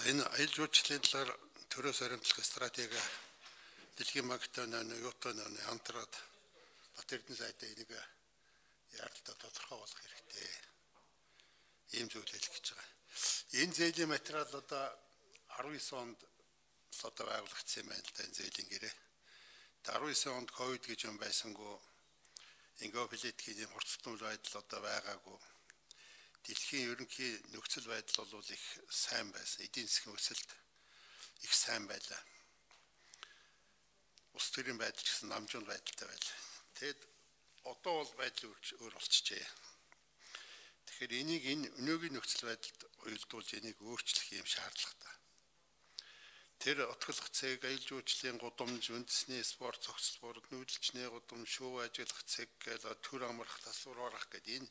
За энэ аялал жуулчлалын талаар төрөөс баримтлах стратеги дэлхийн банктай юутай хамтраад Бат Эрдэнэ сайдаа энийг яаралтай тодорхой болох хэрэгтэй. Ийм зүйл хэлэх гэж байгаа. Энэ зээлийн материал одоо 19 онд одоо байгуулагдсан юм байна л да энэ зээлийн гэрээ. 19 онд ковид гэж юм байсангүй ингофилитгийн хурцтмал байдал одоо байгаагүй дэлхийн ерөнхий нөхцөл байдал бол их сайн байсан. Эдийн засгийн өсөлт их сайн байлаа. Улс төрийн байдал гэсэн намжуун байдалтай байлаа. Тэгэд одоо бол байдал өөр болчихжээ. Тэгэхээр энийг энэ өнөөгийн нөхцөл байдалд уялдуулж энийг өөрчлөх юм шаардлагатай. Тэр отголох цэг, аялал жуулчлалын гудамж, үндэсний спорт, цогц спорт, нүүдэлчний гудамж, шоу ажиллах цэг гэдэг төр амрах, тасвар барах гэдэг энэ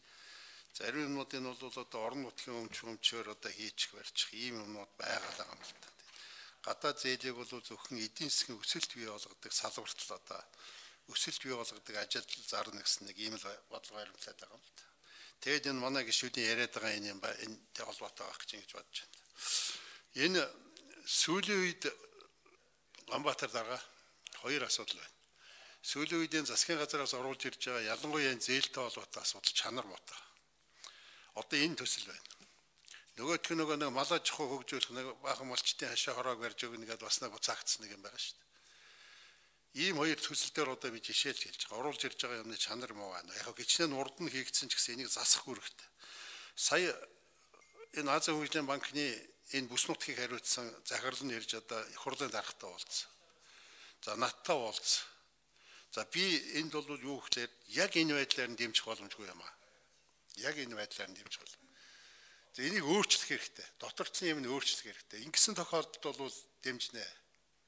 Зарим юмнууд энэ бол одоо орон нутгийн өмч өмчөөр одоо хийчих барьчих ийм юмнууд байгаа л юм л та. Гадаад зээлийг бол зөвхөн эдийн засгийн өсөлт бий болгодог салбартал одоо өсөлт бий болгодог ажил зарна гэсэн нэг ийм л бодлого баримтлаад байгаа юм л та. Тэгэд энэ манай гишүүдийн яриад байгаа энэ юм ба энэтэй холбоотой байх гэж ингэж бодож байна. Энэ сүүлийн үед Ганбаатар дараа хоёр асуудал байна. Сүүлийн үеийн засгийн газараас оруулж ирж байгаа ялангуяа зээлтэй холбоотой асуудал чанар муутай одоо энэ төсөл байна. Нөгөөх нь нөгөө нэг малаж хөө хөгжүүлэх нэг баахан малчтын хашаа хороог барьж өгнө гэдээ бас нэг буцаагцсан нэг юм байгаа шүү дээ. Ийм хоёр төсөл дээр одоо би жишээлж хэлж байгаа. Оруулж ирж байгаа юмны чанар муу байна. Яг гिचнээ урд нь хийгдсэн ч гэсэн энийг засах үүрэгтэй. Сая энэ Азийн хөгжлийн банкны энэ бүс нутгийг хариуцсан захирал нь ирж одоо хурлын даргатай уулзсан. За надтай уулзсан. За би энд бол юу гэхээр яг энэ байдлаар нь дэмжих боломжгүй юм аа яг энэ байдлаар дэмж болно. За энийг өөрчлөх хэрэгтэй. Доторцны юм нь өөрчлөх хэрэгтэй. Ингэсэн тохиолдолд бол дэмжнэ.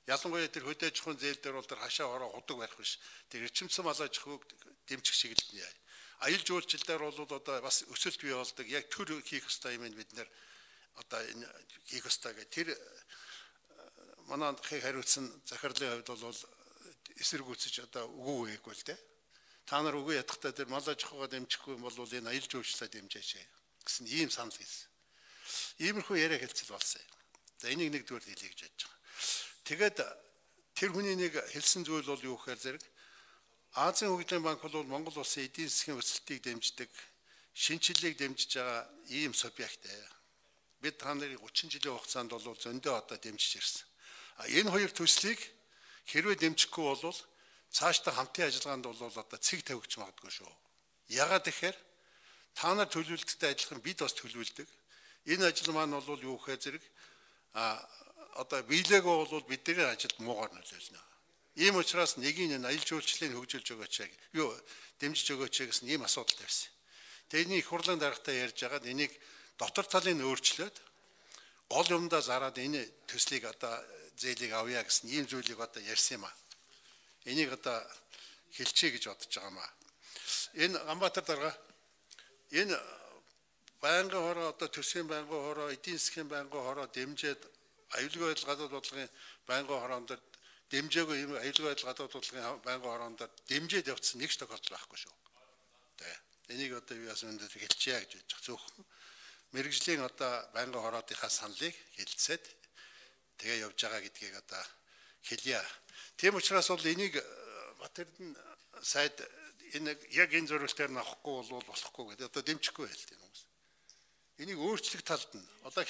Ялангуяа тэр хөдөөж хүн зээл дээр бол тэр хашаа хороо худаг барих биш. Тэр эрчимсэн малаж хөөг дэмжих шиг л нэ. Аялал жуулчлалаар бол одоо бас өсөлт бий болдог. Яг төр хийх ёстой юм бид нэр одоо энэ хийх ёстой гэх тэр манай хариуцсан захирлын хувьд бол эсэргүүцэж одоо үгүй гэхгүй л дээ та нар үгүй ядахтаа тэр мал аж ахуйгаа дэмжихгүй бол энэ аялал жуулчлалаа дэмжээч гэсэн ийм санал хийсэн. Иймэрхүү яриа хэлцэл болсон. За энийг нэгдүгээр хэлье гэж бодож байгаа. Тэгээд тэр хүний нэг хэлсэн зүйл бол юу гэхээр зэрэг Азийн хөгжлийн банк бол Монгол улсын эдийн засгийн өсөлтийг дэмждэг, шинчиллийг дэмжиж байгаа ийм субъект ээ. Бид та нарыг 30 жилийн хугацаанд бол зөндөө одоо дэмжиж ирсэн. А энэ хоёр төслийг хэрвээ дэмжихгүй бол цаашдаа хамтын ажиллагаанд бол одоо цэг тавигч магадгүй шүү. Ягаад гэхээр та нар төлөвлөлттэй адилхан бид бас төлөвлөдөг. Энэ ажил маань бол юу гэхээр зэрэг а одоо биелээгөө бол бидний ажилд муугар нөлөөлнө. Ийм учраас нэгийг нь аялал жуулчлалыг хөгжүүлж өгөөч юу дэмжиж өгөөч гэсэн ийм асуудал тавьсан. Тэгээ энийг хурлын даргатай ярьж байгаад энийг дотор талын өөрчлөөд гол юмдаа зараад энэ төслийг одоо зээлийг авъя гэсэн ийм зүйлийг одоо ярьсан юм аа. Энийг одоо хэлчихье гэж бодож байгаа маа. Энэ Ганбаатар дарга энэ байнгын хороо одоо төсвийн байнгын хороо, эдийн засгийн байнгын хороо дэмжиж аюулгүй байдал гадаад бодлогын байнгын хороонд дэмжээгүй юм аюулгүй байдал гадаад бодлогын байнгын хороонд дэмжиж явцсан нэг ч тохиолдол байхгүй шүү. Тэ. Энийг одоо би бас өндөр хэлчихье гэж бодож. Зөвхөн мэрэгжлийн одоо байнгын хороодынхаа саналыг хэлцээд тэгээ явж байгаа гэдгийг одоо хэлье. Тийм учраас бол энийг э, Батэрдэн сайд энэ яг энэ зөрүүлтээр нь авахгүй бол болохгүй гэдэг одоо дэмжихгүй байл тийм хүмүүс. Энийг өөрчлөх талд нь одоо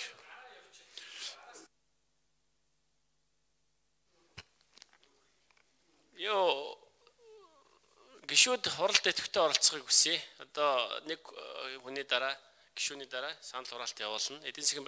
Йоо гişүүд хуралд идэвхтэй оролцохыг хүсье. Одоо нэг э, хүний дараа гişүүний дараа санал хураалт явуулна. Эдийн засгийн